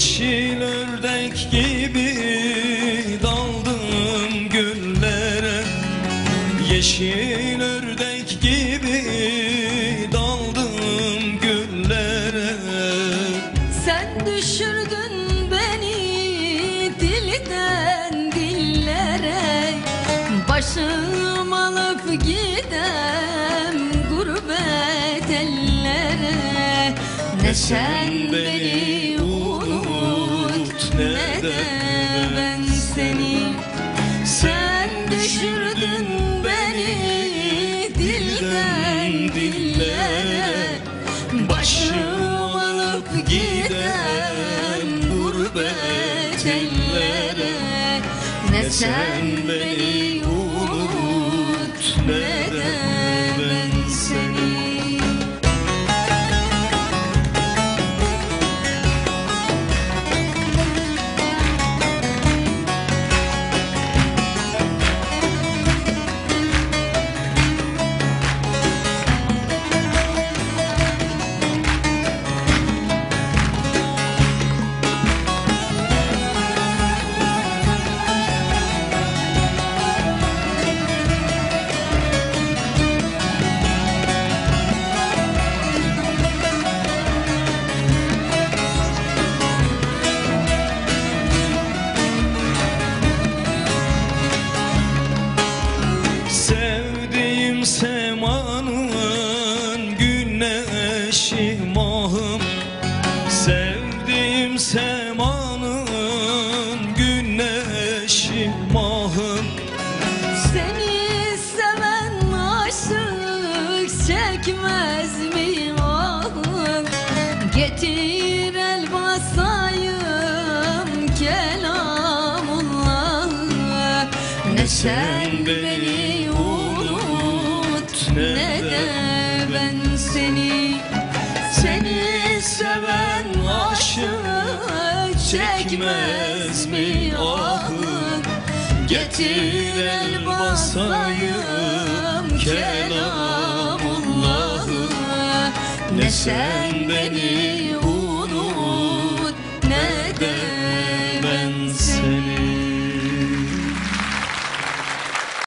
ördek gibi daldım güllere. Yeşil ördek gibi daldım güllere. Sen düşürdün beni dilden dillere. Başım alıp gidem gurbet ellere. Ne sen beni de ben seni. Sen düşürdün beni dilden dillere. Başım alıp gidem gurbet ellere. Ne sen beni unut ne güneşi mahım Sevdiğim semanın güneşi mahım Seni seven aşık çekmez mi ahım? Getir el basayım kelamullah Ne sen beni unut ne de çekmez mi ahım Getir el basayım kelamullahı Ne sen beni